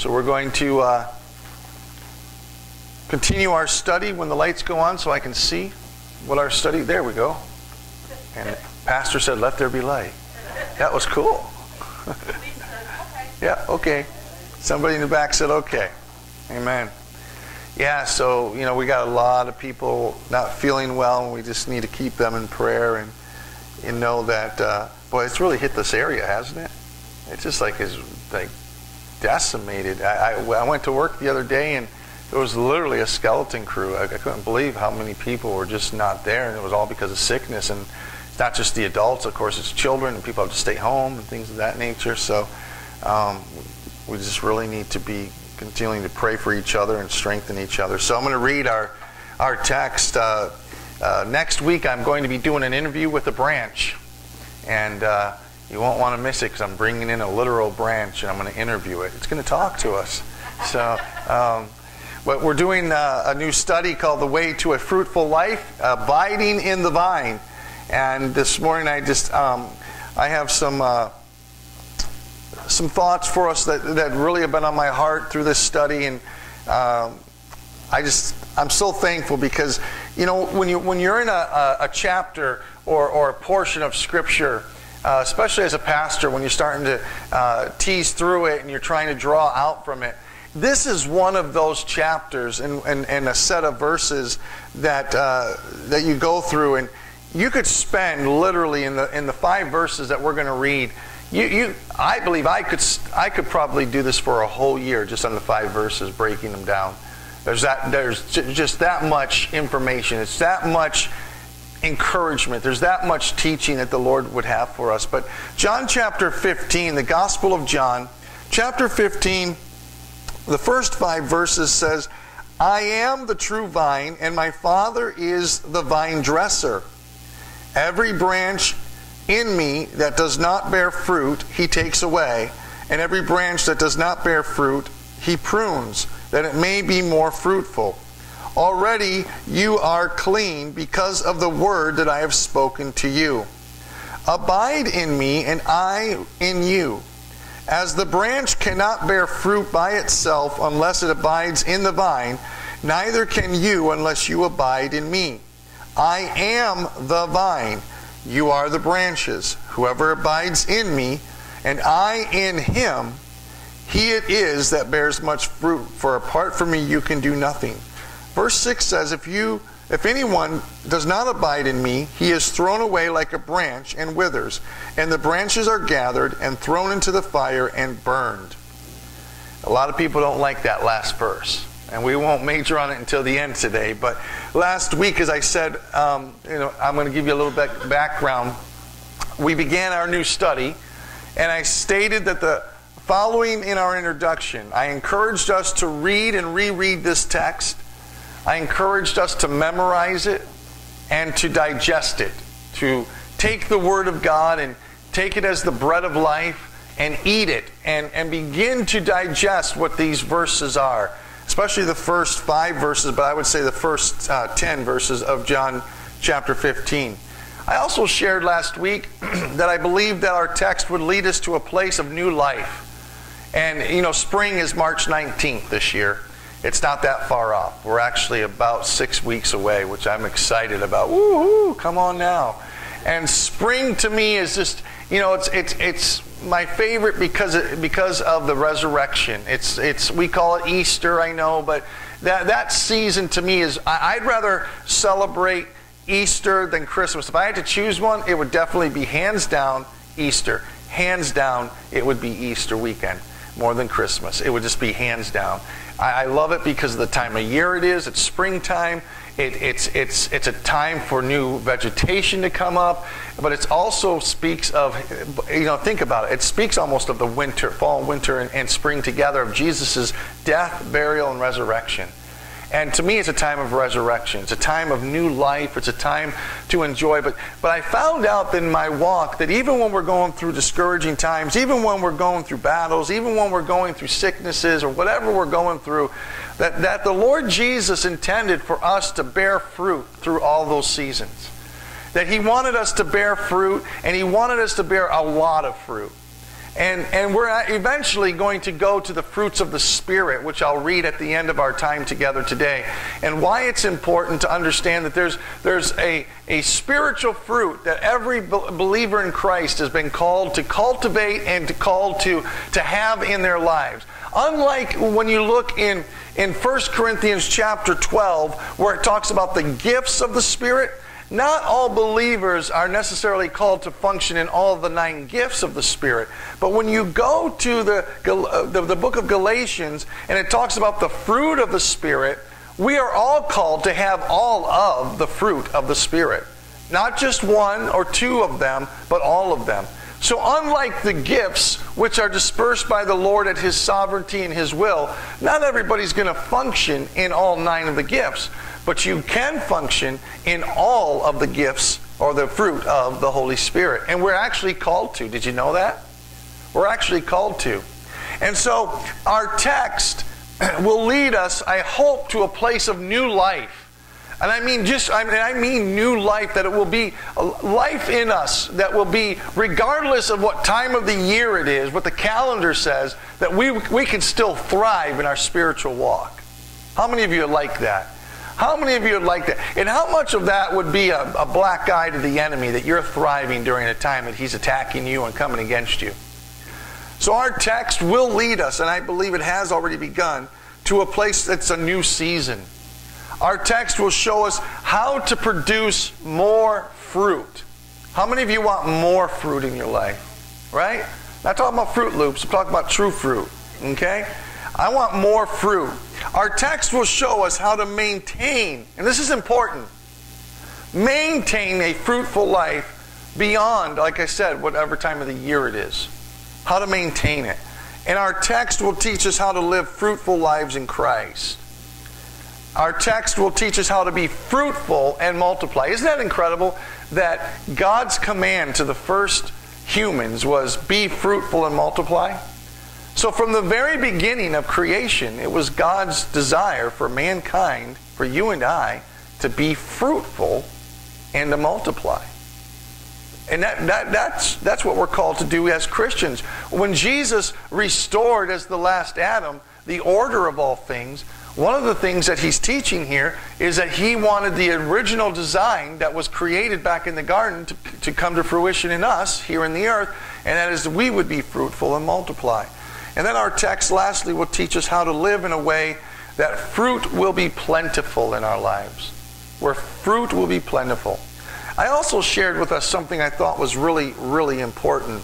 So we're going to uh, continue our study when the lights go on so I can see what our study. There we go. And Pastor said, Let there be light. That was cool. yeah, okay. Somebody in the back said, Okay. Amen. Yeah, so, you know, we got a lot of people not feeling well, and we just need to keep them in prayer and, and know that, uh, boy, it's really hit this area, hasn't it? It's just like it's like decimated. I, I, I went to work the other day, and there was literally a skeleton crew. I, I couldn't believe how many people were just not there, and it was all because of sickness. And it's not just the adults, of course, it's children, and people have to stay home and things of that nature. So um, we just really need to be continuing to pray for each other and strengthen each other. So I'm going to read our, our text. Uh, uh, next week, I'm going to be doing an interview with a branch. And uh, you won't want to miss it because I'm bringing in a literal branch and I'm going to interview it. It's going to talk to us. So. Um, but we're doing uh, a new study called The Way to a Fruitful Life, Abiding in the Vine. And this morning I just, um, I have some, uh, some thoughts for us that, that really have been on my heart through this study. And um, I just, I'm so thankful because, you know, when, you, when you're in a, a, a chapter or, or a portion of Scripture, uh, especially as a pastor, when you're starting to uh, tease through it and you're trying to draw out from it, this is one of those chapters and, and, and a set of verses that, uh, that you go through, and you could spend literally in the, in the five verses that we're going to read. You, you, I believe I could, I could probably do this for a whole year just on the five verses, breaking them down. There's, that, there's just that much information. It's that much encouragement. There's that much teaching that the Lord would have for us. But John chapter 15, the Gospel of John, chapter 15 the first five verses says, I am the true vine, and my Father is the vine dresser. Every branch in me that does not bear fruit, he takes away, and every branch that does not bear fruit, he prunes, that it may be more fruitful. Already you are clean because of the word that I have spoken to you. Abide in me, and I in you. As the branch cannot bear fruit by itself unless it abides in the vine, neither can you unless you abide in me. I am the vine, you are the branches. Whoever abides in me, and I in him, he it is that bears much fruit, for apart from me you can do nothing. Verse 6 says, If you if anyone does not abide in me, he is thrown away like a branch and withers, and the branches are gathered and thrown into the fire and burned. A lot of people don't like that last verse, and we won't major on it until the end today. But last week, as I said, um, you know, I'm going to give you a little bit background. We began our new study, and I stated that the following in our introduction, I encouraged us to read and reread this text I encouraged us to memorize it and to digest it, to take the Word of God and take it as the bread of life and eat it and, and begin to digest what these verses are, especially the first five verses, but I would say the first uh, 10 verses of John chapter 15. I also shared last week that I believe that our text would lead us to a place of new life. And, you know, spring is March 19th this year. It's not that far off. We're actually about six weeks away, which I'm excited about. Woohoo! Come on now. And spring to me is just, you know, it's it's it's my favorite because because of the resurrection. It's it's we call it Easter, I know, but that that season to me is I, I'd rather celebrate Easter than Christmas. If I had to choose one, it would definitely be hands down Easter. Hands down, it would be Easter weekend more than Christmas. It would just be hands down. I, I love it because of the time of year it is. It's springtime. It, it's, it's, it's a time for new vegetation to come up, but it also speaks of, you know, think about it. It speaks almost of the winter, fall, winter, and, and spring together of Jesus' death, burial, and resurrection. And to me, it's a time of resurrection. It's a time of new life. It's a time to enjoy. But, but I found out in my walk that even when we're going through discouraging times, even when we're going through battles, even when we're going through sicknesses or whatever we're going through, that, that the Lord Jesus intended for us to bear fruit through all those seasons. That He wanted us to bear fruit, and He wanted us to bear a lot of fruit. And, and we're eventually going to go to the fruits of the Spirit, which I'll read at the end of our time together today. And why it's important to understand that there's, there's a, a spiritual fruit that every believer in Christ has been called to cultivate and to called to, to have in their lives. Unlike when you look in, in 1 Corinthians chapter 12, where it talks about the gifts of the Spirit, not all believers are necessarily called to function in all the nine gifts of the Spirit. But when you go to the, uh, the, the, book of Galatians and it talks about the fruit of the Spirit, we are all called to have all of the fruit of the Spirit. Not just one or two of them, but all of them. So, unlike the gifts which are dispersed by the Lord at His sovereignty and His will, not everybody's going to function in all nine of the gifts but you can function in all of the gifts or the fruit of the Holy Spirit. And we're actually called to. Did you know that? We're actually called to. And so our text will lead us, I hope, to a place of new life. And I mean just I mean, I mean new life that it will be life in us that will be regardless of what time of the year it is, what the calendar says, that we we can still thrive in our spiritual walk. How many of you are like that? How many of you would like that? And how much of that would be a, a black eye to the enemy that you're thriving during a time that he's attacking you and coming against you? So our text will lead us, and I believe it has already begun, to a place that's a new season. Our text will show us how to produce more fruit. How many of you want more fruit in your life? Right? Not talking about Froot Loops, I'm talking about true fruit. Okay? I want more fruit. Our text will show us how to maintain, and this is important, maintain a fruitful life beyond, like I said, whatever time of the year it is. How to maintain it. And our text will teach us how to live fruitful lives in Christ. Our text will teach us how to be fruitful and multiply. Isn't that incredible that God's command to the first humans was be fruitful and multiply? So, from the very beginning of creation, it was God's desire for mankind, for you and I, to be fruitful and to multiply. And that, that, that's, that's what we're called to do as Christians. When Jesus restored as the last Adam the order of all things, one of the things that he's teaching here is that he wanted the original design that was created back in the garden to, to come to fruition in us here in the earth, and that is we would be fruitful and multiply. And then our text, lastly, will teach us how to live in a way that fruit will be plentiful in our lives, where fruit will be plentiful. I also shared with us something I thought was really, really important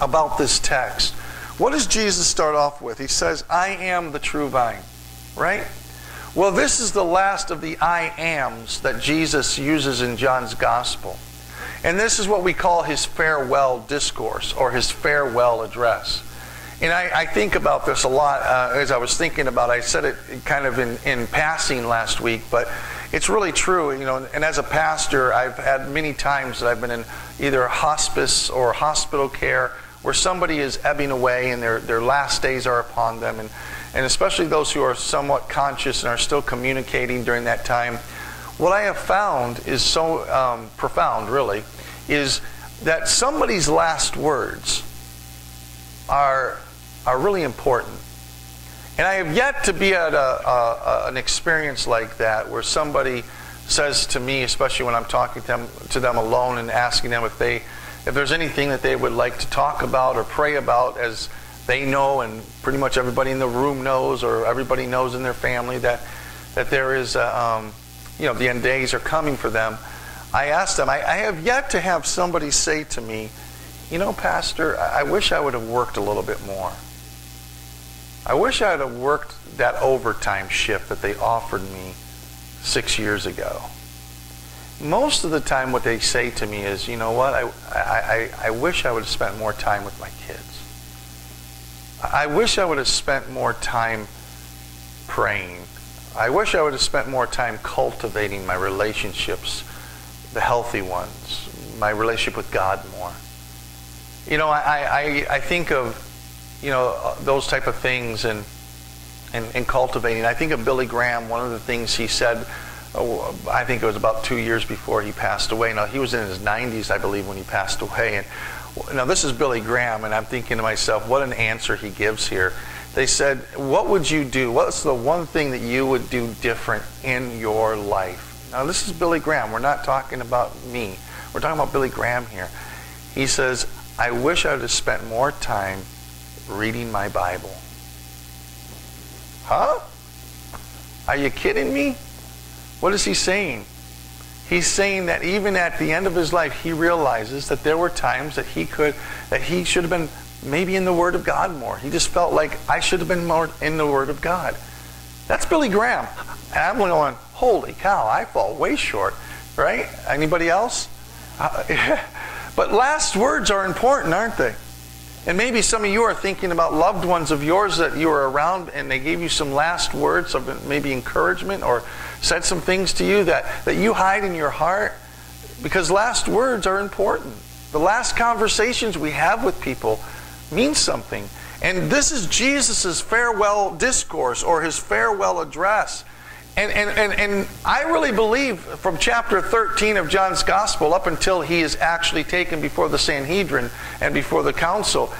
about this text. What does Jesus start off with? He says, I am the true vine, right? Well, this is the last of the I ams that Jesus uses in John's gospel. And this is what we call his farewell discourse or his farewell address. And I, I, think about this a lot uh, as I was thinking about. It. I said it kind of in, in passing last week, but it's really true. You know, and as a pastor, I've had many times that I've been in either hospice or hospital care where somebody is ebbing away and their their last days are upon them, and and especially those who are somewhat conscious and are still communicating during that time. What I have found is so um, profound, really, is that somebody's last words are are really important. And I have yet to be at a, a, an experience like that where somebody says to me, especially when I'm talking to them, to them alone and asking them if they, if there's anything that they would like to talk about or pray about, as they know and pretty much everybody in the room knows or everybody knows in their family that that there is, a, um, you know, the end days are coming for them. I ask them. I, I have yet to have somebody say to me, you know, Pastor, I wish I would have worked a little bit more. I wish I had worked that overtime shift that they offered me six years ago. Most of the time, what they say to me is, you know what, I, I, I wish I would have spent more time with my kids. I wish I would have spent more time praying. I wish I would have spent more time cultivating my relationships, the healthy ones, my relationship with God more. You know, I, I, I think of you know, uh, those type of things and, and, and cultivating. I think of Billy Graham, one of the things he said, uh, I think it was about two years before he passed away. Now, he was in his 90s, I believe, when he passed away. And now this is Billy Graham, and I'm thinking to myself, what an answer he gives here. They said, What would you do? What's the one thing that you would do different in your life? Now, this is Billy Graham. We're not talking about me. We're talking about Billy Graham here. He says, I wish I would have spent more time reading my Bible. Huh? Are you kidding me? What is he saying? He's saying that even at the end of his life, he realizes that there were times that he could, that he should have been maybe in the Word of God more. He just felt like I should have been more in the Word of God. That's Billy Graham. And I'm going, holy cow, I fall way short, right? Anybody else? But last words are important, aren't they? And maybe some of you are thinking about loved ones of yours that you were around and they gave you some last words of maybe encouragement or said some things to you that, that you hide in your heart because last words are important. The last conversations we have with people means something. And this is Jesus' farewell discourse or his farewell address. And, and, and, and I really believe from chapter 13 of John's Gospel up until he is actually taken before the Sanhedrin and before the council,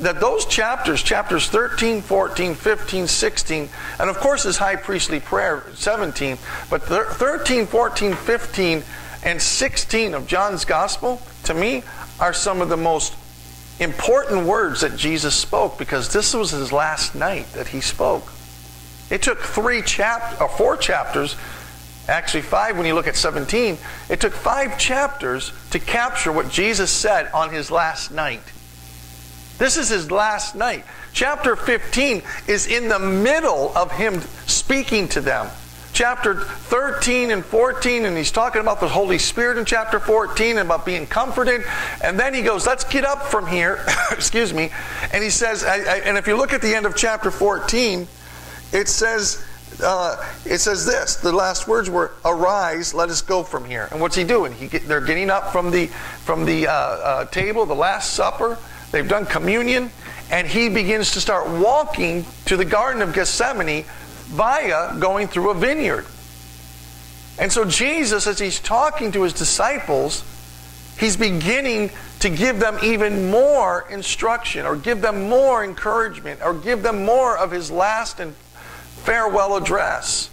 that those chapters, chapters 13, 14, 15, 16, and of course his high priestly prayer, 17, but 13, 14, 15, and 16 of John's Gospel, to me, are some of the most important words that Jesus spoke because this was his last night that he spoke. It took three chap or four chapters, actually five when you look at 17, it took five chapters to capture what Jesus said on his last night. This is his last night. Chapter 15 is in the middle of him speaking to them chapter 13 and 14, and he's talking about the Holy Spirit in chapter 14 and about being comforted. And then he goes, Let's get up from here. Excuse me. And he says, I, I, and if you look at the end of chapter 14, it says, uh, it says this the last words were arise let us go from here. And what's he doing? He get, they're getting up from the from the uh, uh, table the last supper. They've done communion. And he begins to start walking to the garden of gethsemane via going through a vineyard. And so, Jesus, as he's talking to his disciples, he's beginning to give them even more instruction or give them more encouragement or give them more of his last and farewell address.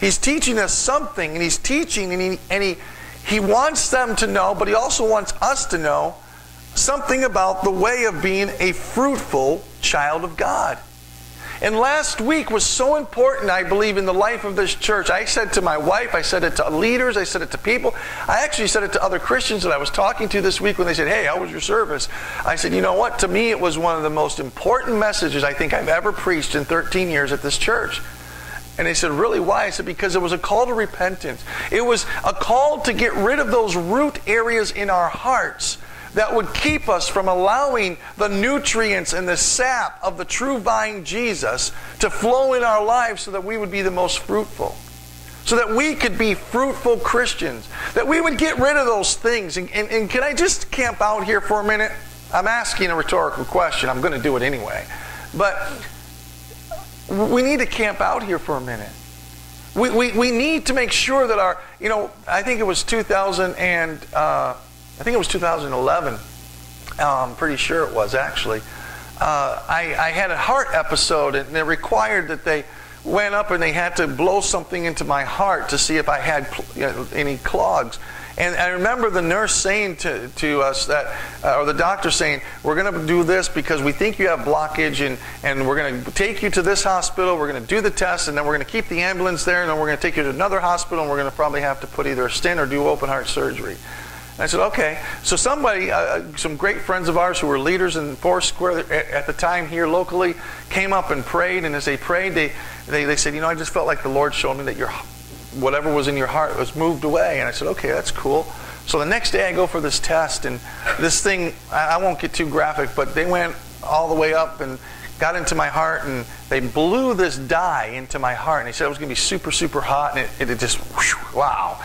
He's teaching us something, and he's teaching, and he, and he, he wants them to know, but he also wants us to know something about the way of being a fruitful child of God. And last week was so important, I believe, in the life of this church. I said to my wife, I said it to leaders, I said it to people. I actually said it to other Christians that I was talking to this week when they said, Hey, how was your service? I said, You know what? To me, it was one of the most important messages I think I've ever preached in 13 years at this church. And they said, Really? Why? I said, Because it was a call to repentance. It was a call to get rid of those root areas in our hearts that would keep us from allowing the nutrients and the sap of the true vine Jesus to flow in our lives so that we would be the most fruitful. So that we could be fruitful Christians. That we would get rid of those things. And, and, and can I just camp out here for a minute? I'm asking a rhetorical question. I'm going to do it anyway. But we need to camp out here for a minute. We, we, we need to make sure that our, you know, I think it was 2000 and, uh, I think it was 2011. Uh, I'm pretty sure it was actually. Uh, I, I, had a heart episode, and it required that they went up and they had to blow something into my heart to see if I had you know, any clogs. And I remember the nurse saying to, to us that, uh, or the doctor saying, we're going to do this because we think you have blockage and, and we're going to take you to this hospital, we're going to do the test, and then we're going to keep the ambulance there, and then we're going to take you to another hospital, and we're going to probably have to put either a stent or do open heart surgery. I said, okay. So somebody, uh, uh, some great friends of ours who were leaders in Foursquare at the time here locally, came up and prayed. And as they prayed, they, they, they said, you know, I just felt like the Lord showed me that your whatever was in your heart was moved away. And I said, okay, that's cool. So the next day I go for this test, and this thing, I, won't get too graphic, but they went all the way up and got into my heart, and they blew this dye into my heart. And they said it was going to be super, super hot, and it, it just, whoosh, wow.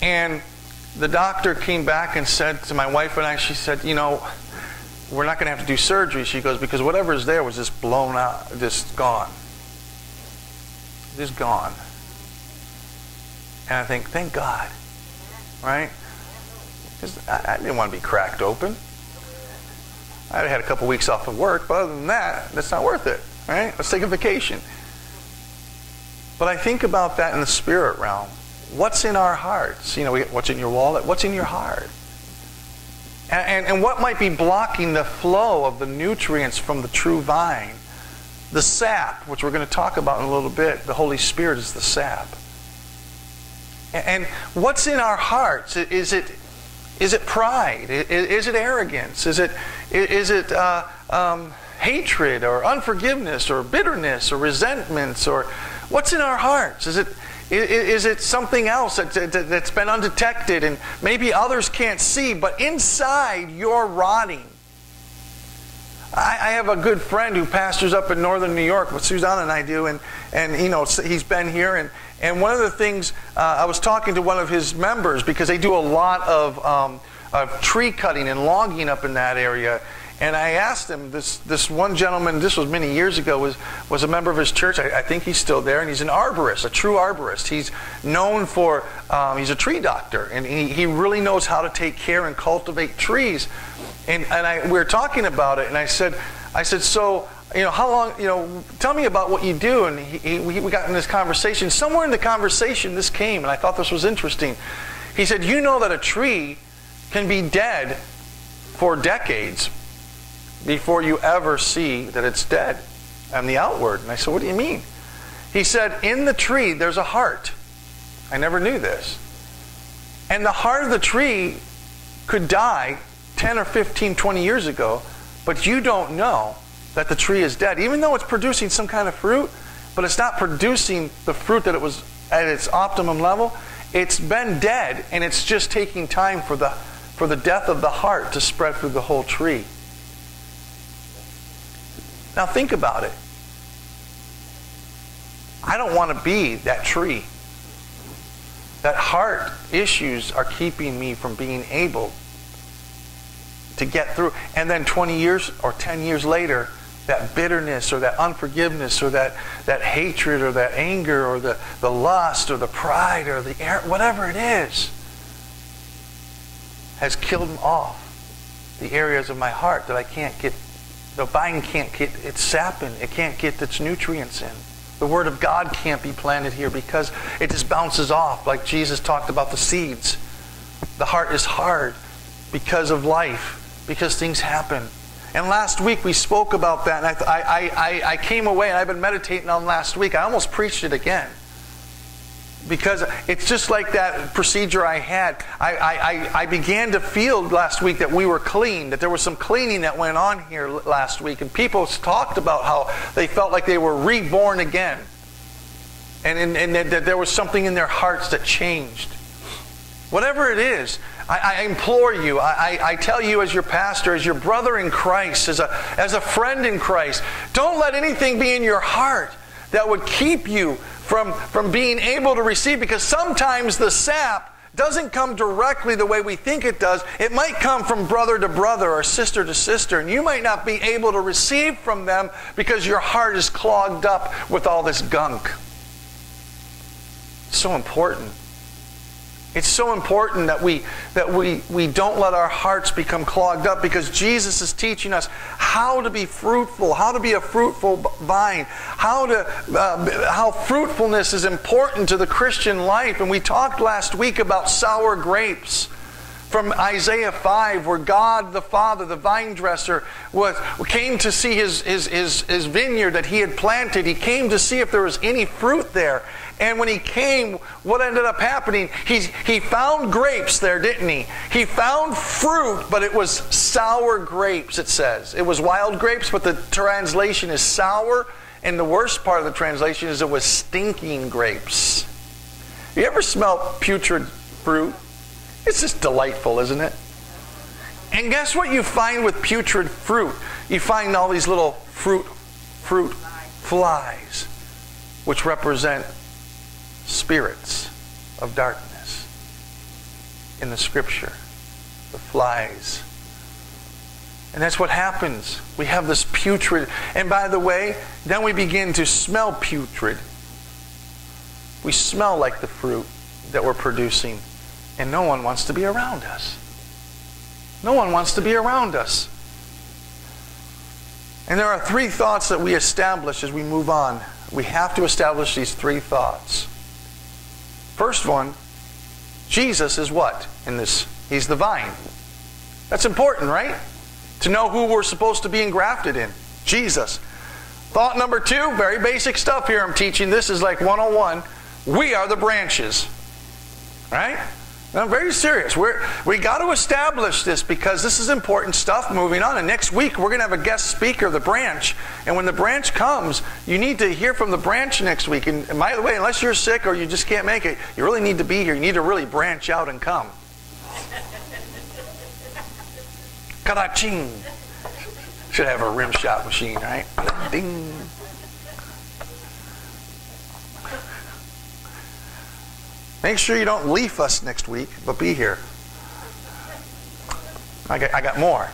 And the doctor came back and said to my wife and I, she said, you know, we're not going to have to do surgery. She goes, because whatever whatever's there was just blown out, just gone. Just gone. And I think, thank God. Right? Because I, I didn't want to be cracked open. I had a couple weeks off of work, but other than that, that's not worth it. Right? Let's take a vacation. But I think about that in the spirit realm. What's in our hearts? You know, what's in your wallet? What's in your heart? And, and, and what might be blocking the flow of the nutrients from the true vine? The sap, which we're going to talk about in a little bit, the Holy Spirit is the sap. And what's in our hearts? Is it, is it pride? Is it arrogance? Is it, is it uh, um, hatred or unforgiveness or bitterness or resentments? Or what's in our hearts? Is it, is it something else that's been undetected and maybe others can't see, but inside you're rotting? I, have a good friend who pastors up in northern New York, what Suzanne and I do, and, and you know, he's been here, and, and one of the things, uh, I was talking to one of his members because they do a lot of, um, of tree cutting and logging up in that area. And I asked him, this, this one gentleman, this was many years ago, was, was a member of his church. I, I think he's still there, and he's an arborist, a true arborist. He's known for, um, he's a tree doctor, and he, he really knows how to take care and cultivate trees. And, and I, we were talking about it, and I said, I said, so you know, how long, you know, tell me about what you do. And he, he, we got in this conversation. Somewhere in the conversation, this came, and I thought this was interesting. He said, You know that a tree can be dead for decades before you ever see that it's dead on the outward. And I said, What do you mean? He said, In the tree, there's a heart. I never knew this. And the heart of the tree could die 10 or 15, 20 years ago, but you don't know that the tree is dead, even though it's producing some kind of fruit, but it's not producing the fruit that it was at its optimum level. It's been dead, and it's just taking time for the, for the death of the heart to spread through the whole tree. Now, think about it. I don't want to be that tree. That heart issues are keeping me from being able to get through. And then 20 years or 10 years later, that bitterness or that unforgiveness or that, that hatred or that anger or the, the lust or the pride or the air, whatever it is has killed off the areas of my heart that I can't get, the vine can't get its sap in, it can't get its nutrients in. The Word of God can't be planted here because it just bounces off, like Jesus talked about the seeds. The heart is hard because of life, because things happen. And last week we spoke about that, and I, I, I, I came away and I've been meditating on last week. I almost preached it again. Because it's just like that procedure I had. I, I, I began to feel last week that we were clean, that there was some cleaning that went on here last week. And people talked about how they felt like they were reborn again. And, and, and that there was something in their hearts that changed. Whatever it is, I, I implore you, I, I, tell you as your pastor, as your brother in Christ, as a, as a friend in Christ, don't let anything be in your heart that would keep you from, from being able to receive because sometimes the sap doesn't come directly the way we think it does. It might come from brother to brother or sister to sister, and you might not be able to receive from them because your heart is clogged up with all this gunk. It's so important. It's so important that we that we we don't let our hearts become clogged up because Jesus is teaching us how to be fruitful, how to be a fruitful vine, how to uh, how fruitfulness is important to the Christian life. And we talked last week about sour grapes from Isaiah 5, where God the Father, the vine dresser, was, came to see his, his, his, his vineyard that he had planted. He came to see if there was any fruit there. And when he came, what ended up happening? He, he found grapes there, didn't he? He found fruit, but it was sour grapes, it says. It was wild grapes, but the translation is sour. And the worst part of the translation is it was stinking grapes. You ever smell putrid fruit? It's just delightful, isn't it? And guess what you find with putrid fruit? You find all these little fruit fruit flies, which represent spirits of darkness in the scripture. The flies. And that's what happens. We have this putrid. And by the way, then we begin to smell putrid. We smell like the fruit that we're producing and no one wants to be around us. No one wants to be around us. And there are three thoughts that we establish as we move on. We have to establish these three thoughts. First one, Jesus is what in this? He's the vine. That's important, right? To know who we're supposed to be engrafted in. Jesus. Thought number two, very basic stuff here I'm teaching. This is like 101. We are the branches. Right? I'm very serious. We're, we got to establish this because this is important stuff moving on. And next week, we're going to have a guest speaker, the branch. And when the branch comes, you need to hear from the branch next week. And, and by the way, unless you're sick or you just can't make it, you really need to be here. You need to really branch out and come. Karaching. Should have a rim shot machine, right? Ding. Make sure you don't leave us next week, but be here. I got, I got more.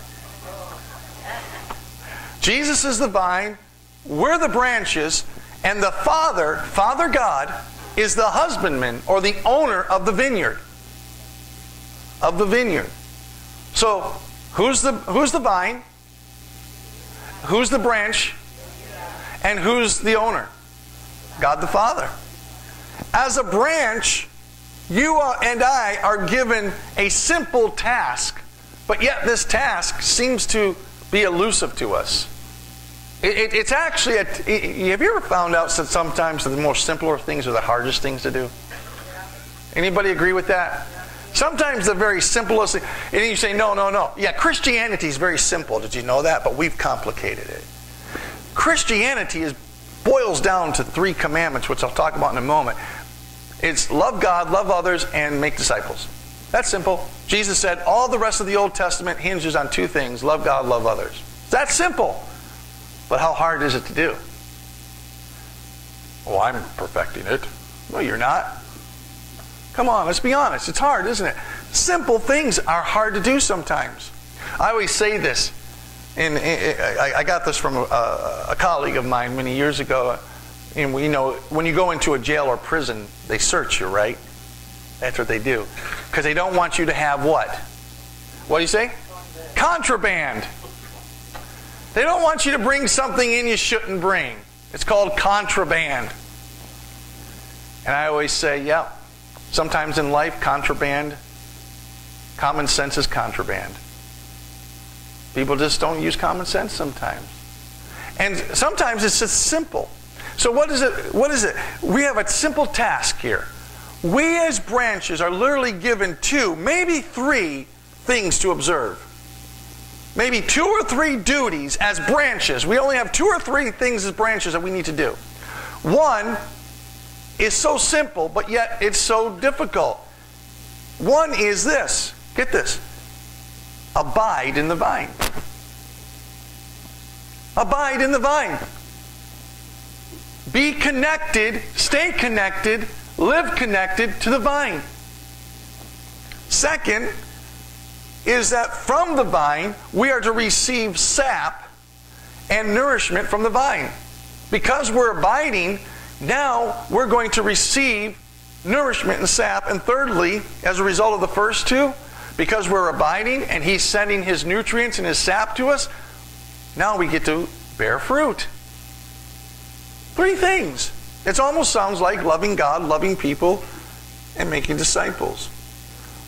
Jesus is the vine, we're the branches, and the Father, Father God, is the husbandman or the owner of the vineyard. Of the vineyard. So, who's the who's the vine? Who's the branch? And who's the owner? God the Father. As a branch, you and I are given a simple task, but yet this task seems to be elusive to us. It, it, it's actually, a, it, have you ever found out that sometimes the more simpler things are the hardest things to do? Anybody agree with that? Sometimes the very simplest, and you say, no, no, no. Yeah, Christianity is very simple. Did you know that? But we've complicated it. Christianity is, boils down to three commandments, which I'll talk about in a moment. It's love God, love others, and make disciples. That's simple. Jesus said all the rest of the Old Testament hinges on two things love God, love others. That's simple. But how hard is it to do? Oh, I'm perfecting it. No, you're not. Come on, let's be honest. It's hard, isn't it? Simple things are hard to do sometimes. I always say this, and eh, eh, I got this from a, a colleague of mine many years ago. And we know when you go into a jail or prison, they search you, right? That's what they do. Because they don't want you to have what? What do you say? Contraband. They don't want you to bring something in you shouldn't bring. It's called contraband. And I always say, yeah, sometimes in life, contraband, common sense is contraband. People just don't use common sense sometimes. And sometimes it's just simple. So what is it? What is it? We have a simple task here. We as branches are literally given two, maybe three things to observe. Maybe two or three duties as branches. We only have two or three things as branches that we need to do. One is so simple, but yet it's so difficult. One is this. Get this. Abide in the vine. Abide in the vine. Be connected, stay connected, live connected to the vine. Second is that from the vine, we are to receive sap and nourishment from the vine. Because we're abiding, now we're going to receive nourishment and sap. And thirdly, as a result of the first two, because we're abiding and He's sending His nutrients and His sap to us, now we get to bear fruit. Three things. It almost sounds like loving God, loving people, and making disciples.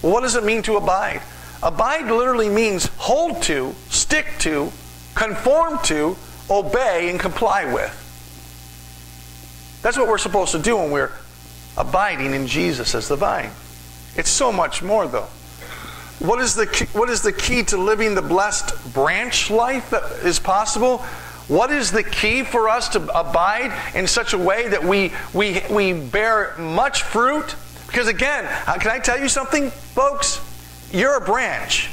Well, what does it mean to abide? Abide literally means hold to, stick to, conform to, obey, and comply with. That's what we're supposed to do when we're abiding in Jesus as the vine. It's so much more, though. What is the key, what is the key to living the blessed branch life that is possible? What is the key for us to abide in such a way that we, we, we bear much fruit? Because again, uh, can I tell you something, folks? You're a branch.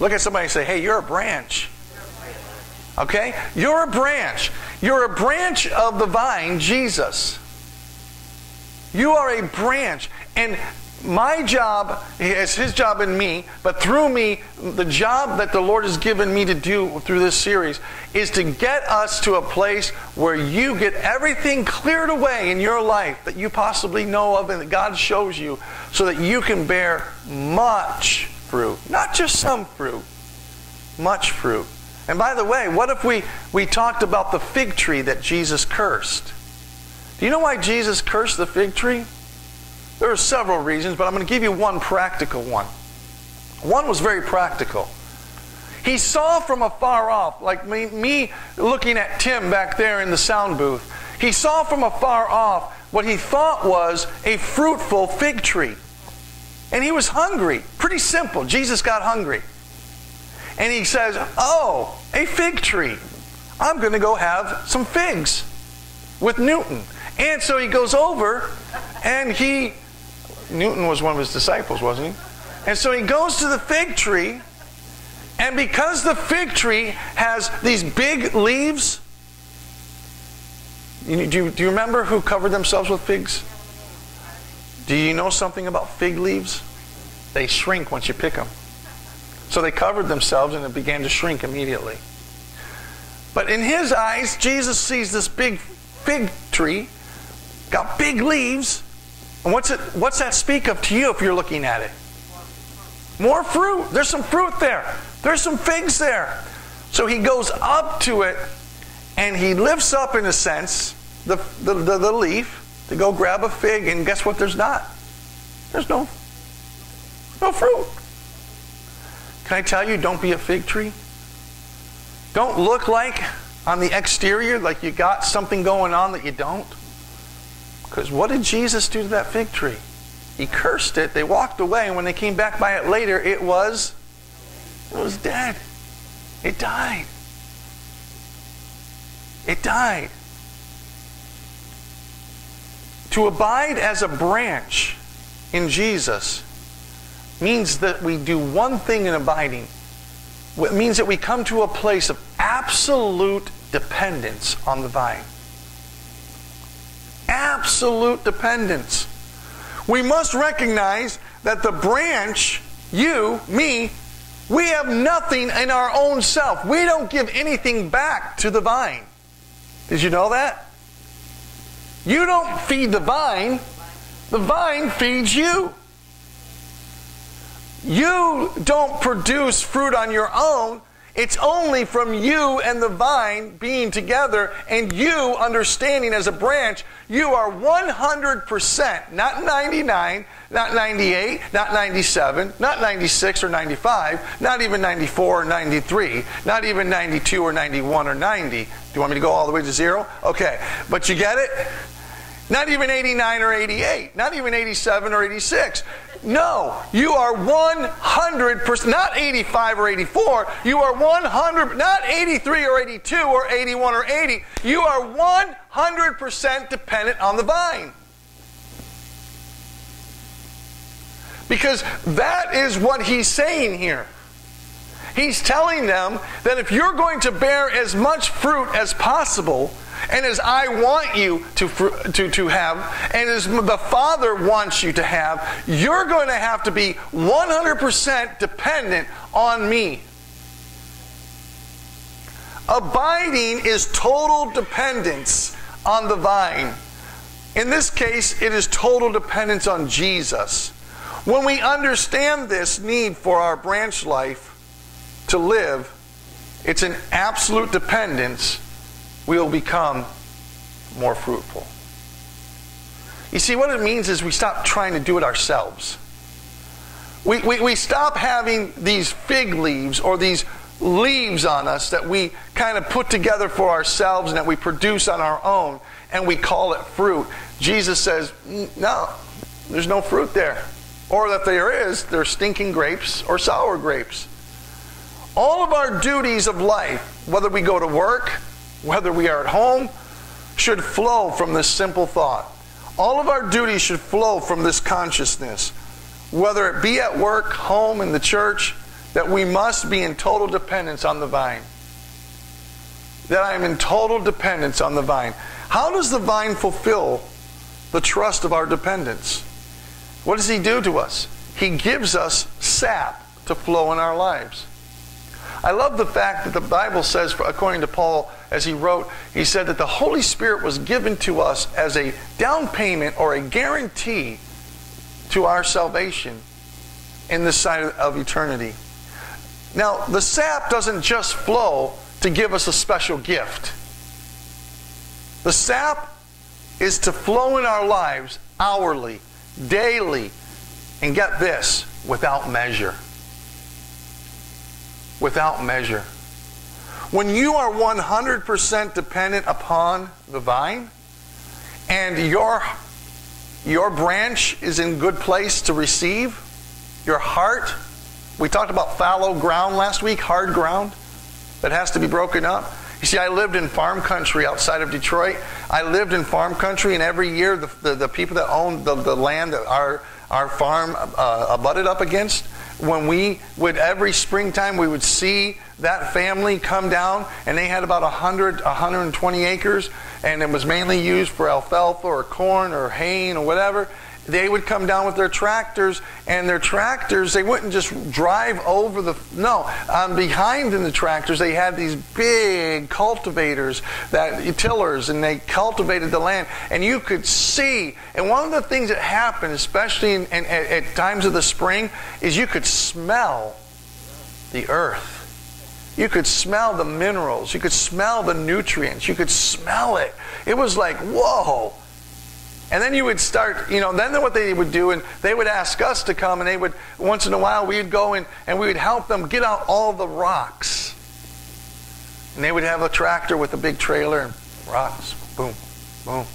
Look at somebody and say, hey, you're a branch. Okay? You're a branch. You're a branch of the vine, Jesus. You are a branch. And my job is his job in me, but through me, the job that the Lord has given me to do through this series is to get us to a place where you get everything cleared away in your life that you possibly know of and that God shows you so that you can bear much fruit. Not just some fruit, much fruit. And by the way, what if we, we talked about the fig tree that Jesus cursed? Do you know why Jesus cursed the fig tree? There are several reasons, but I'm going to give you one practical one. One was very practical. He saw from afar off, like me, me looking at Tim back there in the sound booth, he saw from afar off what he thought was a fruitful fig tree. And he was hungry. Pretty simple. Jesus got hungry. And he says, Oh, a fig tree. I'm going to go have some figs with Newton. And so he goes over and he, Newton was one of his disciples, wasn't he? And so he goes to the fig tree, and because the fig tree has these big leaves, do, you, do you remember who covered themselves with figs? Do you know something about fig leaves? They shrink once you pick them. So they covered themselves and it began to shrink immediately. But in his eyes, Jesus sees this big fig tree, got big leaves. And what's, it, what's that speak of to you if you're looking at it? More fruit. There's some fruit there. There's some figs there. So he goes up to it and he lifts up, in a sense, the, the, the, the leaf to go grab a fig, and guess what? There's not. There's no, no fruit. Can I tell you, don't be a fig tree? Don't look like on the exterior like you got something going on that you don't. Because what did Jesus do to that fig tree? He cursed it. They walked away, and when they came back by it later, it was it was dead. It died. It died. To abide as a branch in Jesus means that we do one thing in abiding. It means that we come to a place of absolute dependence on the vine. Absolute dependence. We must recognize that the branch, you, me, we have nothing in our own self. We don't give anything back to the vine. Did you know that? You don't feed the vine, the vine feeds you. You don't produce fruit on your own. It's only from you and the vine being together and you understanding as a branch, you are 100%, not 99, not 98, not 97, not 96 or 95, not even 94 or 93, not even 92 or 91 or 90. Do you want me to go all the way to zero? Okay. But you get it? Not even 89 or 88, not even 87 or 86. No, you are 100%, not 85 or 84. You are 100, not 83 or 82 or 81 or 80. You are 100% dependent on the vine. Because that is what he's saying here. He's telling them that if you're going to bear as much fruit as possible, and as I want you to, to, to have, and as the Father wants you to have, you're going to have to be 100% dependent on me. Abiding is total dependence on the vine. In this case, it is total dependence on Jesus. When we understand this need for our branch life to live, it's an absolute dependence we will become more fruitful. You see, what it means is we stop trying to do it ourselves. We, we, we stop having these fig leaves or these leaves on us that we kind of put together for ourselves and that we produce on our own and we call it fruit. Jesus says, no, there's no fruit there. Or that there is, they're stinking grapes or sour grapes. All of our duties of life, whether we go to work, whether we are at home, should flow from this simple thought. All of our duties should flow from this consciousness, whether it be at work, home, in the church, that we must be in total dependence on the vine. That I am in total dependence on the vine. How does the vine fulfill the trust of our dependence? What does he do to us? He gives us sap to flow in our lives. I love the fact that the Bible says, according to Paul, as he wrote, he said that the Holy Spirit was given to us as a down payment or a guarantee to our salvation in the sight of eternity. Now, the sap doesn't just flow to give us a special gift. The sap is to flow in our lives hourly, daily, and get this, without measure. Without measure. When you are 100% dependent upon the vine and your, your branch is in good place to receive, your heart, we talked about fallow ground last week, hard ground that has to be broken up. You see, I lived in farm country outside of Detroit. I lived in farm country, and every year the, the, the people that owned the, the land that our, our farm uh, abutted up against, when we would every springtime we would see that family come down and they had about 100 120 acres and it was mainly used for alfalfa or corn or haying or whatever they would come down with their tractors and their tractors they wouldn't just drive over the no um, behind in the tractors they had these big cultivators that tillers and they cultivated the land and you could see and one of the things that happened especially in, in, at, at times of the spring is you could smell the earth you could smell the minerals you could smell the nutrients you could smell it it was like whoa and then you would start, you know, then what they would do, and they would ask us to come, and they would, once in a while, we'd go in and we would help them get out all the rocks. And they would have a tractor with a big trailer and rocks, boom, boom,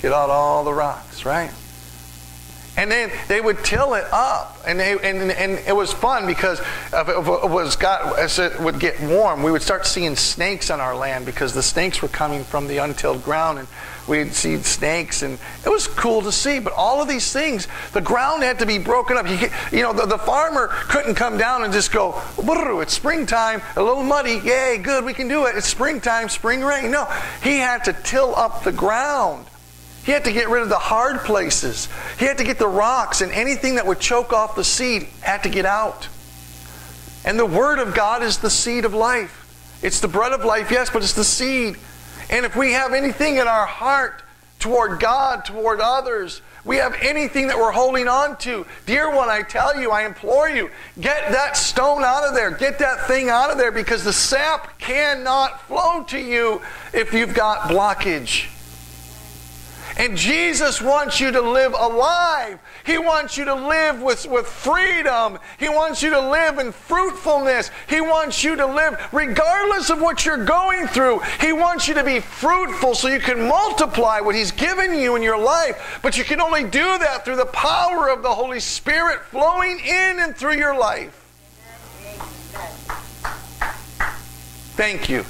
get out all the rocks, right? And then they would till it up, and they and, and it was fun because if it was got as it would get warm, we would start seeing snakes on our land because the snakes were coming from the untilled ground, and we'd see snakes, and it was cool to see. But all of these things, the ground had to be broken up. You, you know, the, the farmer couldn't come down and just go, "It's springtime, a little muddy, yay, good, we can do it. It's springtime, spring rain." No, he had to till up the ground. He had to get rid of the hard places. He had to get the rocks and anything that would choke off the seed had to get out. And the Word of God is the seed of life. It's the bread of life, yes, but it's the seed. And if we have anything in our heart toward God, toward others, we have anything that we're holding on to, dear one, I tell you, I implore you, get that stone out of there. Get that thing out of there because the sap cannot flow to you if you've got blockage. And Jesus wants you to live alive. He wants you to live with, with freedom. He wants you to live in fruitfulness. He wants you to live regardless of what you're going through. He wants you to be fruitful so you can multiply what He's given you in your life. But you can only do that through the power of the Holy Spirit flowing in and through your life. Thank you.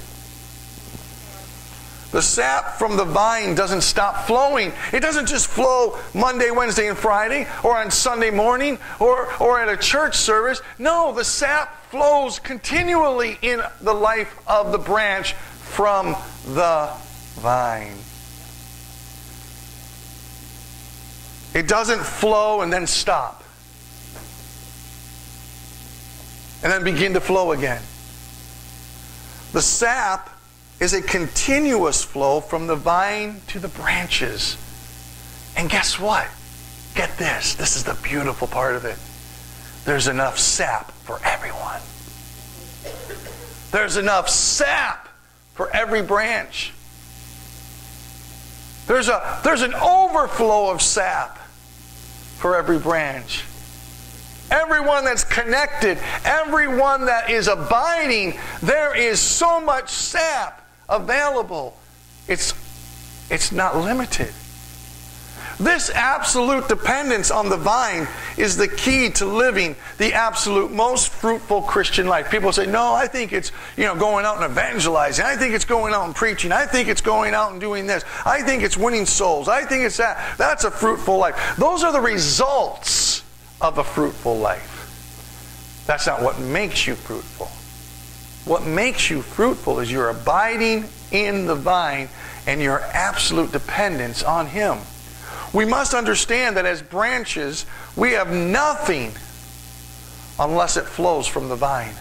The sap from the vine doesn't stop flowing. It doesn't just flow Monday, Wednesday, and Friday, or on Sunday morning, or, or at a church service. No, the sap flows continually in the life of the branch from the vine. It doesn't flow and then stop. And then begin to flow again. The sap is a continuous flow from the vine to the branches. And guess what? Get this. This is the beautiful part of it. There's enough sap for everyone. There's enough sap for every branch. There's, a, there's an overflow of sap for every branch. Everyone that's connected, everyone that is abiding, there is so much sap available. It's, it's not limited. This absolute dependence on the vine is the key to living the absolute most fruitful Christian life. People say, "No, I think it's, you know, going out and evangelizing. I think it's going out and preaching. I think it's going out and doing this. I think it's winning souls. I think it's that." That's a fruitful life. Those are the results of a fruitful life. That's not what makes you fruitful. What makes you fruitful is your abiding in the vine and your absolute dependence on Him. We must understand that as branches, we have nothing unless it flows from the vine.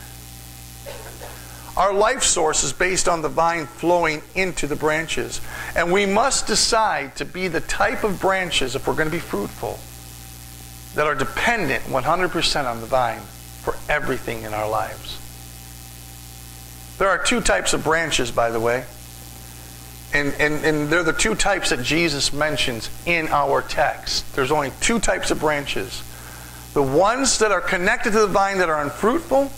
Our life source is based on the vine flowing into the branches. And we must decide to be the type of branches, if we're going to be fruitful, that are dependent 100% on the vine for everything in our lives. There are two types of branches, by the way. And, and, and they're the two types that Jesus mentions in our text. There's only two types of branches the ones that are connected to the vine that are unfruitful,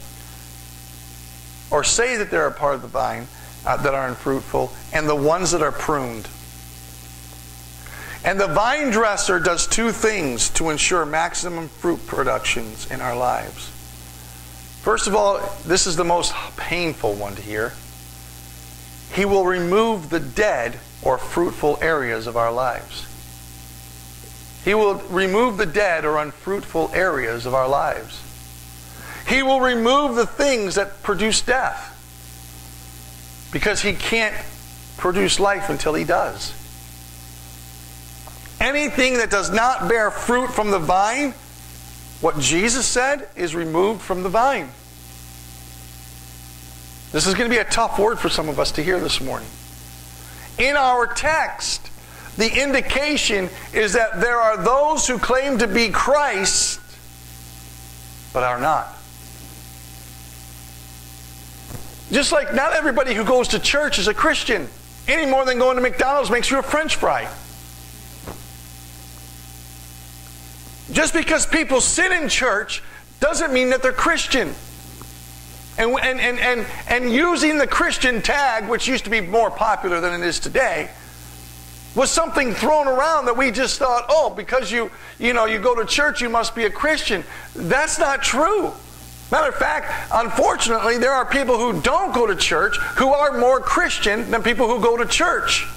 or say that they're a part of the vine uh, that are unfruitful, and the ones that are pruned. And the vine dresser does two things to ensure maximum fruit productions in our lives. First of all, this is the most painful one to hear. He will remove the dead or fruitful areas of our lives. He will remove the dead or unfruitful areas of our lives. He will remove the things that produce death because he can't produce life until he does. Anything that does not bear fruit from the vine, what Jesus said, is removed from the vine. This is going to be a tough word for some of us to hear this morning. In our text, the indication is that there are those who claim to be Christ, but are not. Just like not everybody who goes to church is a Christian, any more than going to McDonald's makes you a French fry. Just because people sit in church doesn't mean that they're Christian. And, and, and, and, and using the Christian tag, which used to be more popular than it is today, was something thrown around that we just thought, oh, because you, you know, you go to church, you must be a Christian. That's not true. Matter of fact, unfortunately, there are people who don't go to church who are more Christian than people who go to church.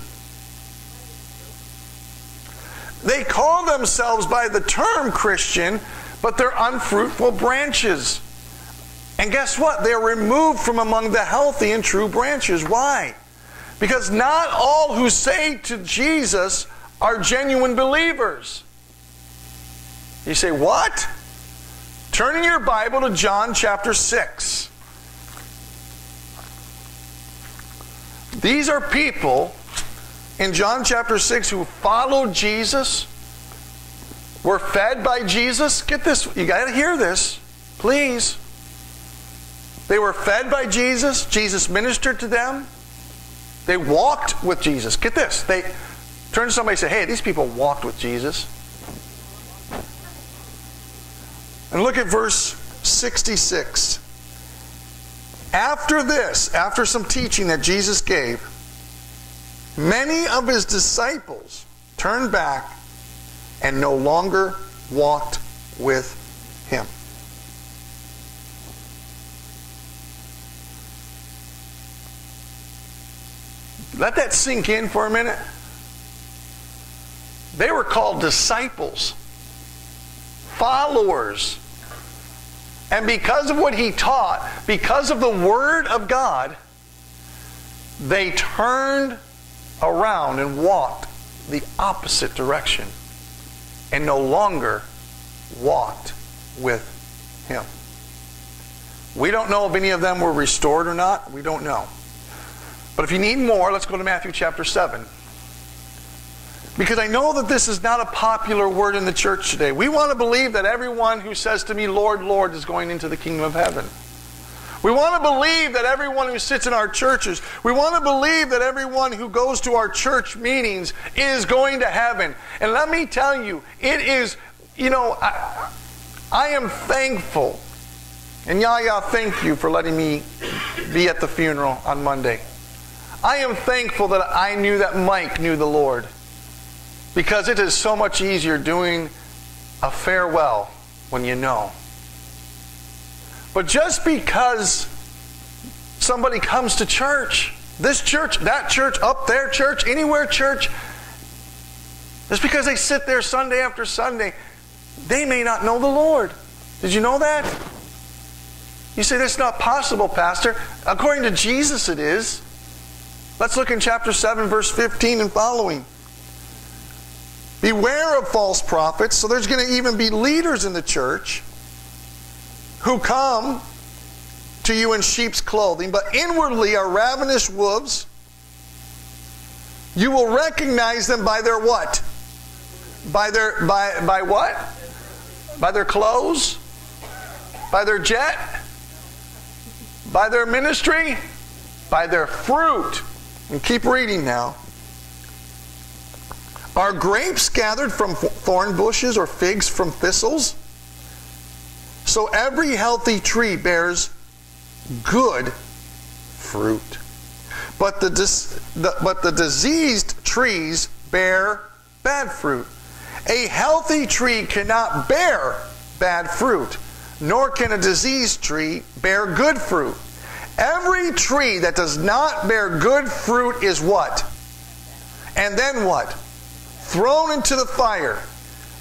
They call themselves by the term Christian, but they're unfruitful branches. And guess what? They're removed from among the healthy and true branches. Why? Because not all who say to Jesus are genuine believers. You say, What? Turn in your Bible to John chapter 6. These are people in John chapter 6 who followed Jesus, were fed by Jesus. Get this, you got to hear this, please. They were fed by Jesus. Jesus ministered to them. They walked with Jesus. Get this. They turn to somebody and say, Hey, these people walked with Jesus. And look at verse 66. After this, after some teaching that Jesus gave, many of his disciples turned back and no longer walked with him. Let that sink in for a minute. They were called disciples, followers. And because of what he taught, because of the Word of God, they turned around and walked the opposite direction and no longer walked with him. We don't know if any of them were restored or not. We don't know. But if you need more, let's go to Matthew chapter 7. Because I know that this is not a popular word in the church today. We want to believe that everyone who says to me, Lord, Lord, is going into the kingdom of heaven. We want to believe that everyone who sits in our churches, we want to believe that everyone who goes to our church meetings is going to heaven. And let me tell you, it is, you know, I, I am thankful. And Yaya, thank you for letting me be at the funeral on Monday. I am thankful that I knew that Mike knew the Lord because it is so much easier doing a farewell when you know. But just because somebody comes to church, this church, that church, up there church, anywhere church, just because they sit there Sunday after Sunday, they may not know the Lord. Did you know that? You say, that's not possible, Pastor. According to Jesus, it is. Let's look in chapter 7, verse 15 and following. Beware of false prophets. So there's going to even be leaders in the church who come to you in sheep's clothing, but inwardly are ravenous wolves. You will recognize them by their what? By their by by what? By their clothes? By their jet? By their ministry? by their fruit. And keep reading now. Are grapes gathered from thorn bushes or figs from thistles? So every healthy tree bears good fruit. But the, dis- the, but the diseased trees bear bad fruit. A healthy tree cannot bear bad fruit, nor can a diseased tree bear good fruit. Every tree that does not bear good fruit is what? And then what? Thrown into the fire.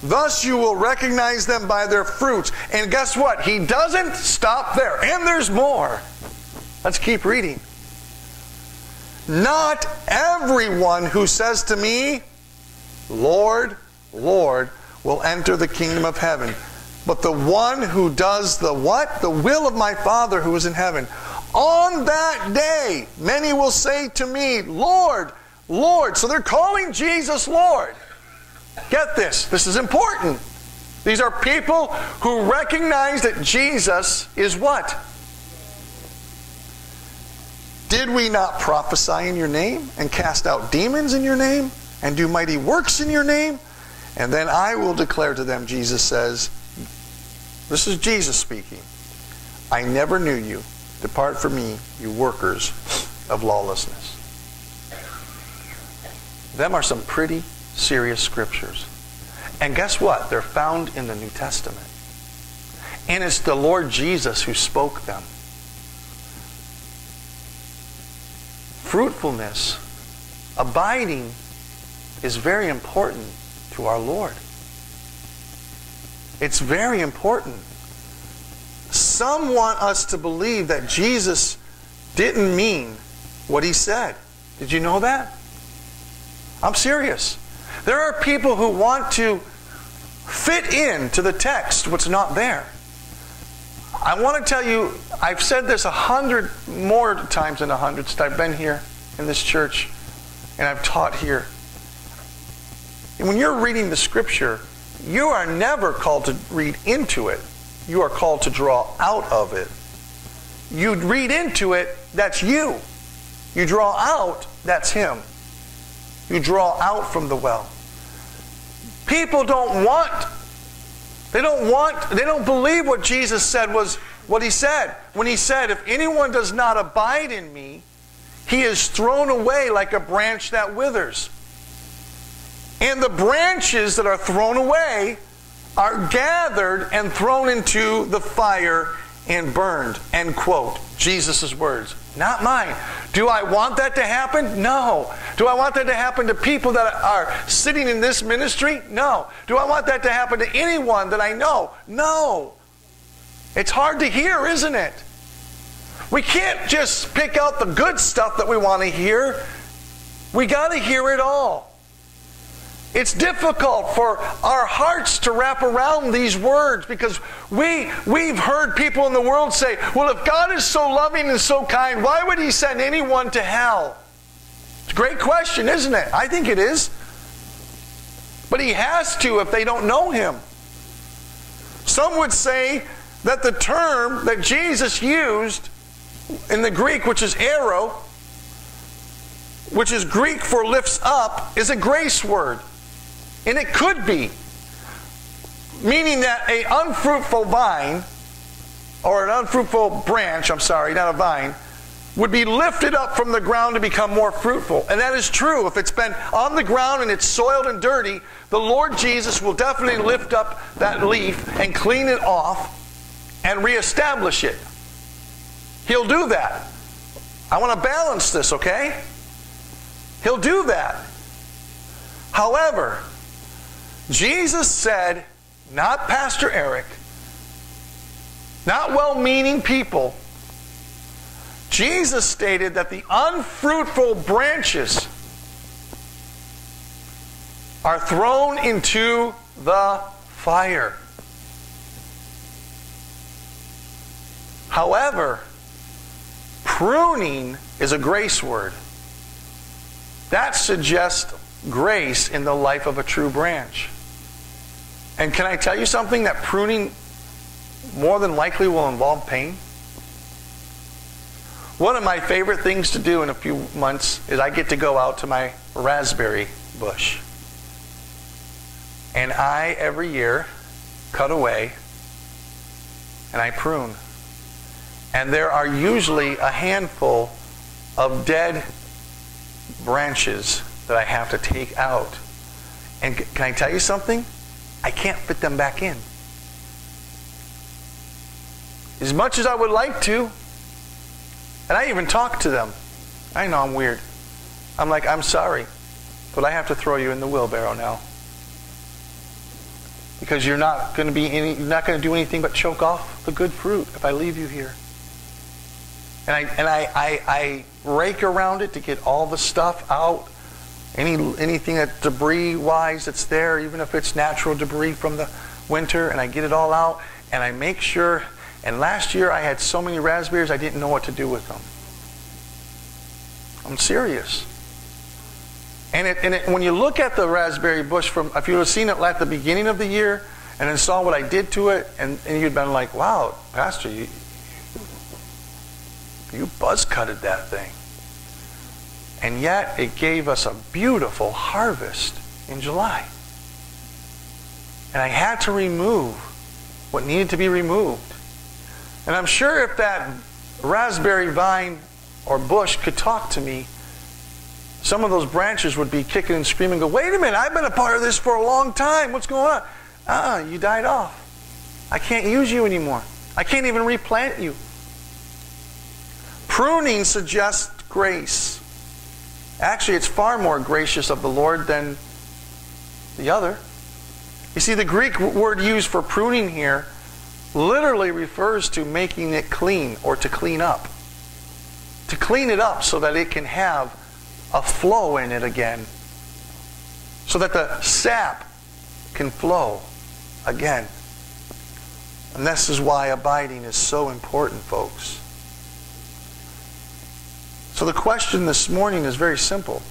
Thus you will recognize them by their fruits. And guess what? He doesn't stop there. And there's more. Let's keep reading. Not everyone who says to me, Lord, Lord, will enter the kingdom of heaven, but the one who does the what? The will of my Father who is in heaven. On that day, many will say to me, Lord, Lord. So they're calling Jesus Lord. Get this, this is important. These are people who recognize that Jesus is what? Did we not prophesy in your name and cast out demons in your name and do mighty works in your name? And then I will declare to them, Jesus says, this is Jesus speaking. I never knew you. Depart from me, you workers of lawlessness. Them are some pretty serious scriptures. And guess what? They're found in the New Testament. And it's the Lord Jesus who spoke them. Fruitfulness, abiding, is very important to our Lord. It's very important. Some want us to believe that Jesus didn't mean what he said. Did you know that? I'm serious. There are people who want to fit in to the text what's not there. I want to tell you, I've said this a hundred more times than a hundred since I've been here in this church and I've taught here. And when you're reading the scripture, you are never called to read into it. You are called to draw out of it. You read into it, that's you. You draw out, that's him. You draw out from the well. People don't want, they don't want, they don't believe what Jesus said was what he said. When he said, If anyone does not abide in me, he is thrown away like a branch that withers. And the branches that are thrown away are gathered and thrown into the fire and burned. End quote. Jesus' words. Not mine. Do I want that to happen? No. Do I want that to happen to people that are sitting in this ministry? No. Do I want that to happen to anyone that I know? No. It's hard to hear, isn't it? We can't just pick out the good stuff that we want to hear. We got to hear it all. It's difficult for our hearts to wrap around these words because we, we've heard people in the world say, well, if God is so loving and so kind, why would He send anyone to hell? It's a great question, isn't it? I think it is. But He has to if they don't know Him. Some would say that the term that Jesus used in the Greek, which is airo, which is Greek for lifts up, is a grace word. And it could be, meaning that a unfruitful vine, or an unfruitful branch, I'm sorry, not a vine, would be lifted up from the ground to become more fruitful. And that is true. If it's been on the ground and it's soiled and dirty, the Lord Jesus will definitely lift up that leaf and clean it off and reestablish it. He'll do that. I want to balance this, okay? He'll do that. However, Jesus said, not Pastor Eric, not well meaning people, Jesus stated that the unfruitful branches are thrown into the fire. However, pruning is a grace word. That suggests grace in the life of a true branch. And can I tell you something? That pruning more than likely will involve pain. One of my favorite things to do in a few months is I get to go out to my raspberry bush. And I, every year, cut away and I prune. And there are usually a handful of dead branches that I have to take out. And can I tell you something? I can't fit them back in. As much as I would like to, and I even talk to them. I know I'm weird. I'm like, I'm sorry, but I have to throw you in the wheelbarrow now. Because you're not going to be any, you're not going to do anything but choke off the good fruit if I leave you here. And I and I, I, I rake around it to get all the stuff out. Any anything that debris wise that's there, even if it's natural debris from the winter, and I get it all out and I make sure and last year I had so many raspberries I didn't know what to do with them. I'm serious. And, it, and it, when you look at the raspberry bush from, if you had seen it at the beginning of the year and then saw what I did to it, and, and you'd been like, wow, Pastor, you, you buzz cutted that thing. And yet it gave us a beautiful harvest in July. And I had to remove what needed to be removed. And I'm sure if that raspberry vine or bush could talk to me, some of those branches would be kicking and screaming, go, wait a minute, I've been a part of this for a long time. What's going on? Ah, you died off. I can't use you anymore. I can't even replant you. Pruning suggests grace. Actually, it's far more gracious of the Lord than the other. You see, the Greek word used for pruning here literally refers to making it clean or to clean up. To clean it up so that it can have a flow in it again. So that the sap can flow again. And this is why abiding is so important, folks. So the question this morning is very simple.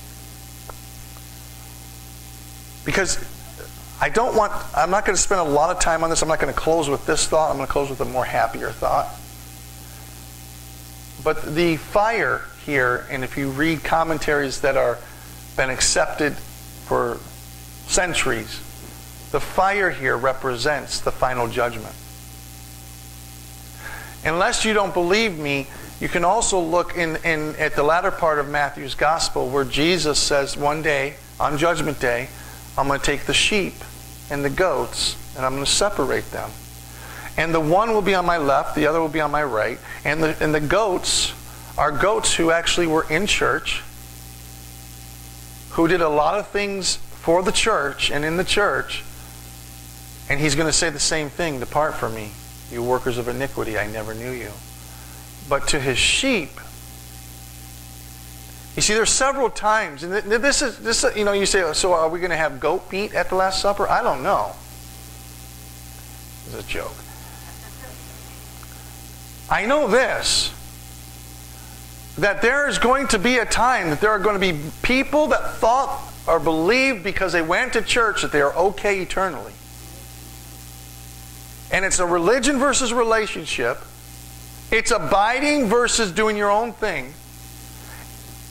Because I don't want, I'm not going to spend a lot of time on this. I'm not going to close with this thought. I'm going to close with a more happier thought. But the fire here, and if you read commentaries that are been accepted for centuries, the fire here represents the final judgment. Unless you don't believe me, you can also look in, in at the latter part of Matthew's gospel where Jesus says one day, on judgment day, I'm going to take the sheep and the goats, and I'm going to separate them. And the one will be on my left, the other will be on my right. And the, and the goats are goats who actually were in church, who did a lot of things for the church and in the church. And he's going to say the same thing Depart from me, you workers of iniquity, I never knew you. But to his sheep, you see, there's several times, and this is this. You know, you say, oh, so are we going to have goat meat at the Last Supper? I don't know. It's a joke. I know this that there is going to be a time that there are going to be people that thought or believed because they went to church that they are okay eternally. And it's a religion versus relationship. It's abiding versus doing your own thing.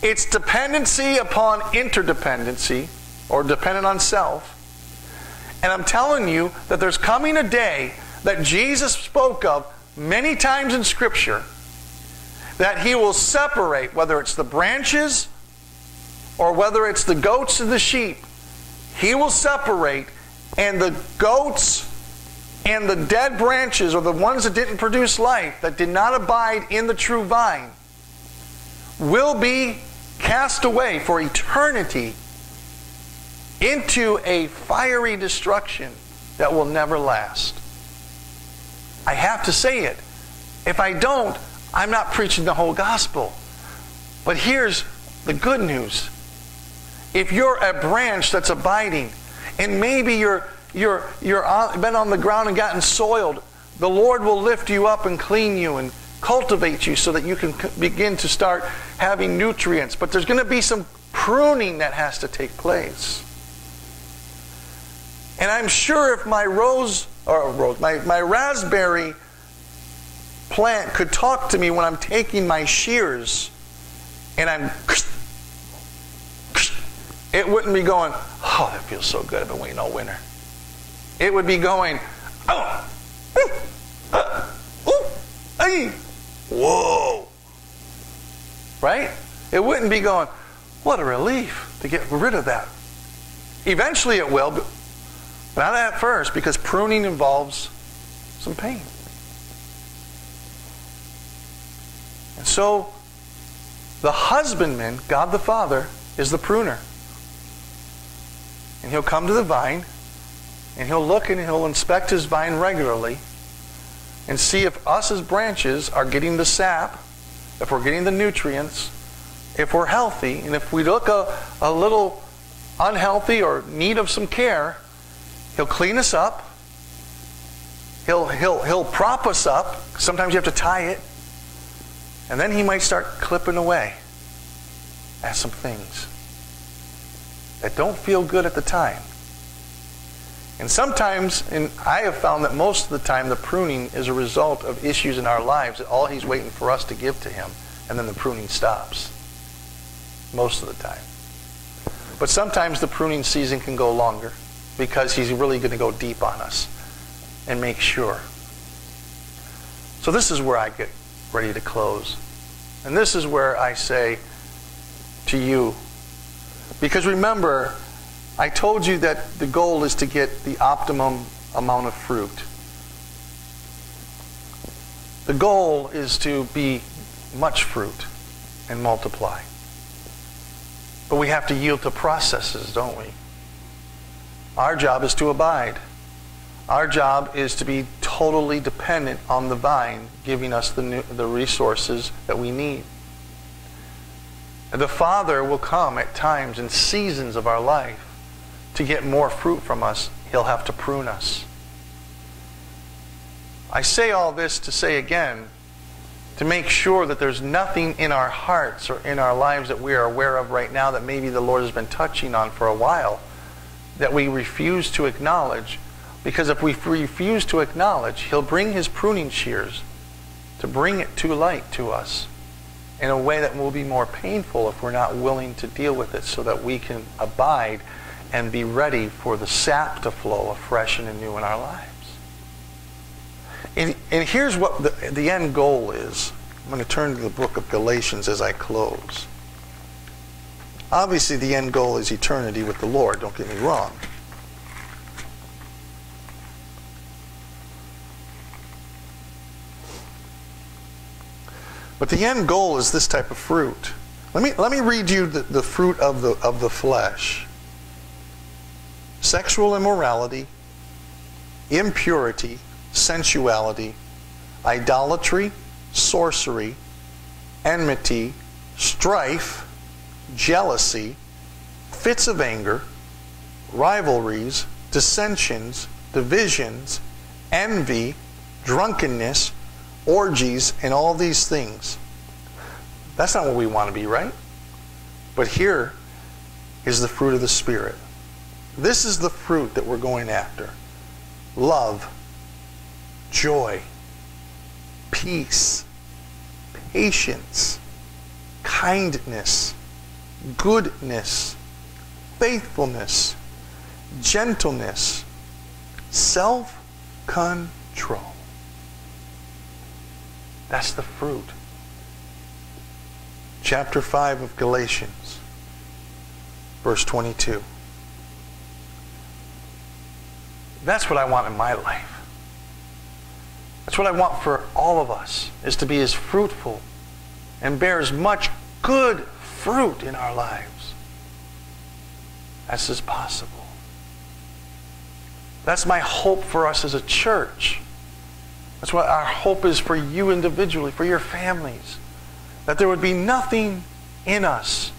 It's dependency upon interdependency, or dependent on self. And I'm telling you that there's coming a day that Jesus spoke of many times in Scripture that he will separate, whether it's the branches or whether it's the goats and the sheep. He will separate, and the goats and the dead branches, or the ones that didn't produce life, that did not abide in the true vine, will be cast away for eternity into a fiery destruction that will never last. I have to say it. If I don't, I'm not preaching the whole gospel. But here's the good news. If you're a branch that's abiding, and maybe you're you're you're on, been on the ground and gotten soiled, the Lord will lift you up and clean you and cultivate you so that you can begin to start having nutrients. But there's going to be some pruning that has to take place. And I'm sure if my rose, or rose, my, my raspberry plant could talk to me when I'm taking my shears and I'm. It wouldn't be going, oh, that feels so good. I've been waiting all winter. It would be going, oh, ooh, uh, ooh, ay, whoa. Right? It wouldn't be going, what a relief to get rid of that. Eventually it will, but not at first because pruning involves some pain. And so the husbandman, God the Father, is the pruner. And he'll come to the vine and he'll look and he'll inspect his vine regularly and see if us as branches are getting the sap, if we're getting the nutrients, if we're healthy, and if we look a, a little unhealthy or need of some care, he'll clean us up. He'll, he'll, he'll prop us up. Sometimes you have to tie it. And then he might start clipping away at some things that don't feel good at the time. And sometimes, and I have found that most of the time, the pruning is a result of issues in our lives that all he's waiting for us to give to him, and then the pruning stops. Most of the time. But sometimes the pruning season can go longer because he's really going to go deep on us and make sure. So this is where I get ready to close. And this is where I say to you, because remember, I told you that the goal is to get the optimum amount of fruit. The goal is to be much fruit and multiply. But we have to yield to processes, don't we? Our job is to abide. Our job is to be totally dependent on the vine giving us the, new, the resources that we need. And the Father will come at times in seasons of our life to get more fruit from us. He'll have to prune us. I say all this to say again, to make sure that there's nothing in our hearts or in our lives that we are aware of right now that maybe the Lord has been touching on for a while that we refuse to acknowledge because if we refuse to acknowledge, he'll bring his pruning shears to bring it to light to us in a way that will be more painful if we're not willing to deal with it so that we can abide and be ready for the sap to flow afresh and anew in our lives. And, and here's what the, the end goal is. I'm going to turn to the book of Galatians as I close. Obviously, the end goal is eternity with the Lord, don't get me wrong. But the end goal is this type of fruit. Let me, let me read you the, the fruit of the, of the flesh sexual immorality, impurity, sensuality, idolatry, sorcery, enmity, strife, jealousy, fits of anger, rivalries, dissensions, divisions, envy, drunkenness, orgies, and all these things. That's not what we want to be, right? But here is the fruit of the Spirit. This is the fruit that we're going after love, joy, peace, patience, kindness, goodness, faithfulness, gentleness, self control. That's the fruit. Chapter 5 of Galatians, verse 22. That's what I want in my life. That's what I want for all of us, is to be as fruitful and bear as much good fruit in our lives as is possible. That's my hope for us as a church. That's what our hope is for you individually, for your families. That there would be nothing in us.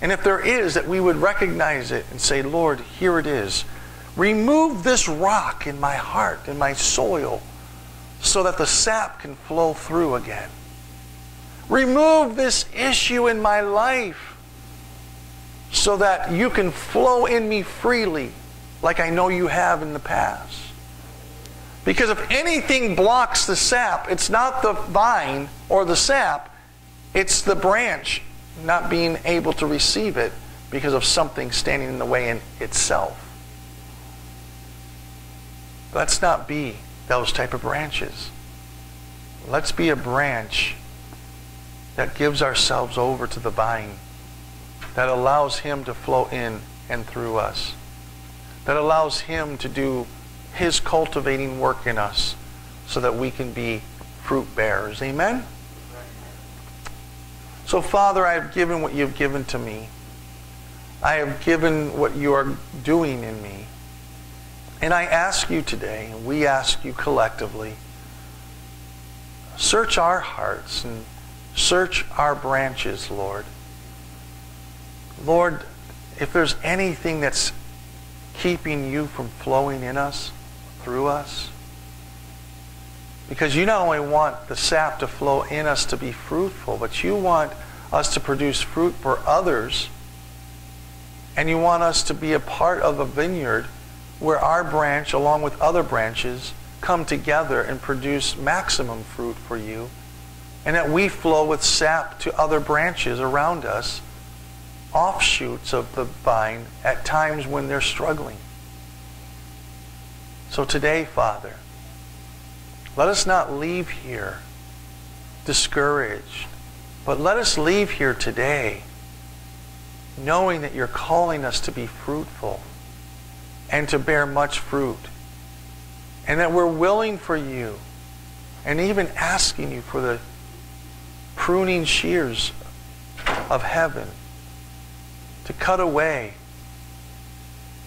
And if there is, that we would recognize it and say, Lord, here it is. Remove this rock in my heart, in my soil, so that the sap can flow through again. Remove this issue in my life so that you can flow in me freely like I know you have in the past. Because if anything blocks the sap, it's not the vine or the sap, it's the branch not being able to receive it because of something standing in the way in itself. Let's not be those type of branches. Let's be a branch that gives ourselves over to the vine, that allows him to flow in and through us, that allows him to do his cultivating work in us so that we can be fruit bearers. Amen? So, Father, I have given what you've given to me. I have given what you are doing in me. And I ask you today, and we ask you collectively, search our hearts and search our branches, Lord. Lord, if there's anything that's keeping you from flowing in us, through us, because you not only want the sap to flow in us to be fruitful, but you want us to produce fruit for others. And you want us to be a part of a vineyard where our branch, along with other branches, come together and produce maximum fruit for you. And that we flow with sap to other branches around us, offshoots of the vine, at times when they're struggling. So today, Father, let us not leave here discouraged, but let us leave here today knowing that you're calling us to be fruitful and to bear much fruit. And that we're willing for you and even asking you for the pruning shears of heaven to cut away,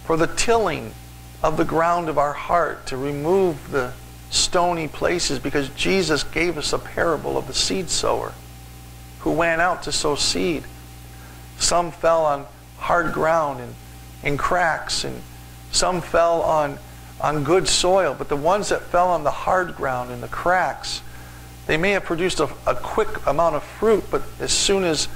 for the tilling of the ground of our heart to remove the stony places because Jesus gave us a parable of the seed sower who went out to sow seed. Some fell on hard ground and in cracks, and some fell on, on good soil. But the ones that fell on the hard ground and the cracks, they may have produced a, a quick amount of fruit, but as soon as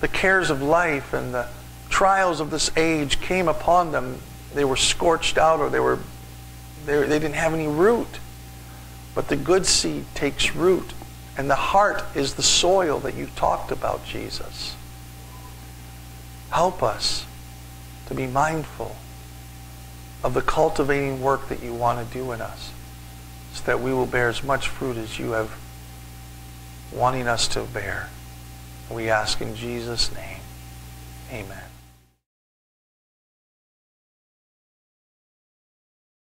the cares of life and the trials of this age came upon them, they were scorched out or they were they, they didn't have any root. But the good seed takes root. And the heart is the soil that you talked about, Jesus. Help us to be mindful of the cultivating work that you want to do in us so that we will bear as much fruit as you have wanting us to bear. We ask in Jesus' name. Amen.